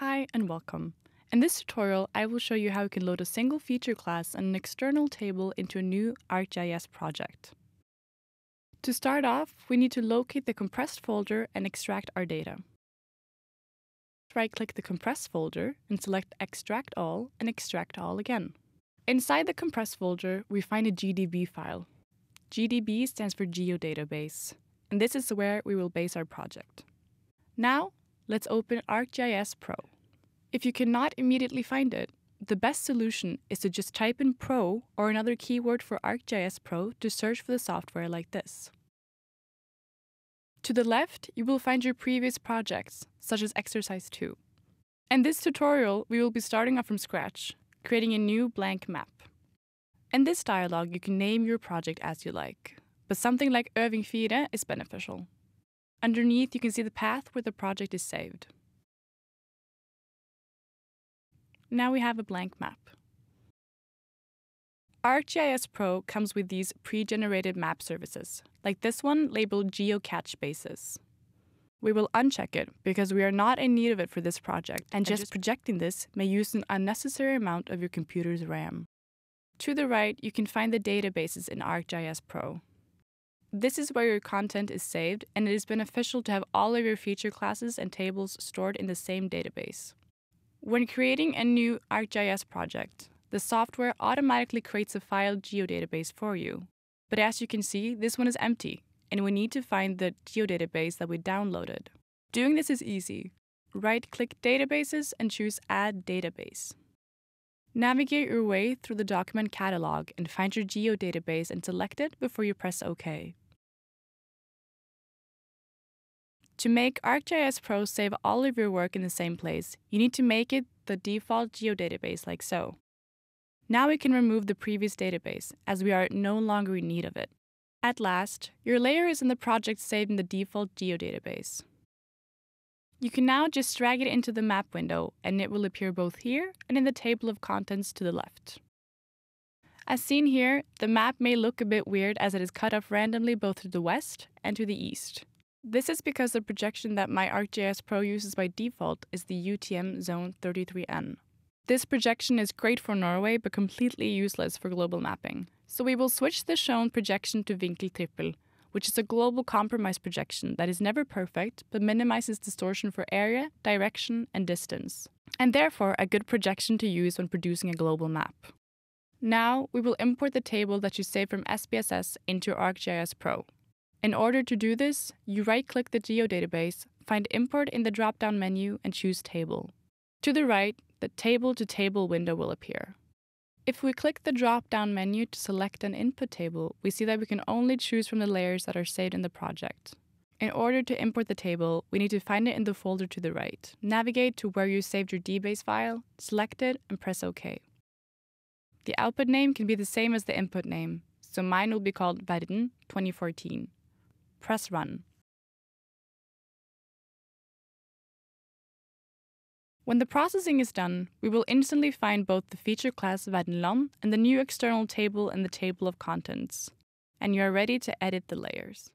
Hi and welcome. In this tutorial, I will show you how you can load a single feature class and an external table into a new ArcGIS project. To start off, we need to locate the compressed folder and extract our data. Right-click the compressed folder and select Extract All and Extract All again. Inside the compressed folder, we find a GDB file. GDB stands for Geodatabase, and this is where we will base our project. Now, let's open ArcGIS Pro. If you cannot immediately find it, the best solution is to just type in Pro or another keyword for ArcGIS Pro to search for the software like this. To the left, you will find your previous projects, such as Exercise 2. In this tutorial, we will be starting off from scratch, creating a new blank map. In this dialog, you can name your project as you like, but something like Irving 4 is beneficial. Underneath, you can see the path where the project is saved. Now we have a blank map. ArcGIS Pro comes with these pre-generated map services, like this one labeled Geocache Basis. We will uncheck it because we are not in need of it for this project, and, and just, just projecting this may use an unnecessary amount of your computer's RAM. To the right, you can find the databases in ArcGIS Pro. This is where your content is saved, and it is beneficial to have all of your feature classes and tables stored in the same database. When creating a new ArcGIS project, the software automatically creates a file geodatabase for you. But as you can see, this one is empty, and we need to find the geodatabase that we downloaded. Doing this is easy. Right-click Databases and choose Add Database. Navigate your way through the document catalog and find your geodatabase and select it before you press OK. To make ArcGIS Pro save all of your work in the same place, you need to make it the default geodatabase like so. Now we can remove the previous database, as we are no longer in need of it. At last, your layer is in the project saved in the default geodatabase. You can now just drag it into the map window, and it will appear both here and in the table of contents to the left. As seen here, the map may look a bit weird as it is cut off randomly both to the west and to the east. This is because the projection that my ArcGIS Pro uses by default is the UTM Zone 33N. This projection is great for Norway but completely useless for global mapping. So we will switch the shown projection to Winkel Tripel, which is a global compromise projection that is never perfect but minimizes distortion for area, direction, and distance, and therefore a good projection to use when producing a global map. Now we will import the table that you saved from SPSS into ArcGIS Pro. In order to do this, you right-click the geodatabase, find Import in the drop-down menu, and choose Table. To the right, the Table to Table window will appear. If we click the drop-down menu to select an input table, we see that we can only choose from the layers that are saved in the project. In order to import the table, we need to find it in the folder to the right. Navigate to where you saved your DBase file, select it, and press OK. The output name can be the same as the input name, so mine will be called Verden 2014 press Run. When the processing is done, we will instantly find both the feature class Verdenland and the new external table in the table of contents, and you are ready to edit the layers.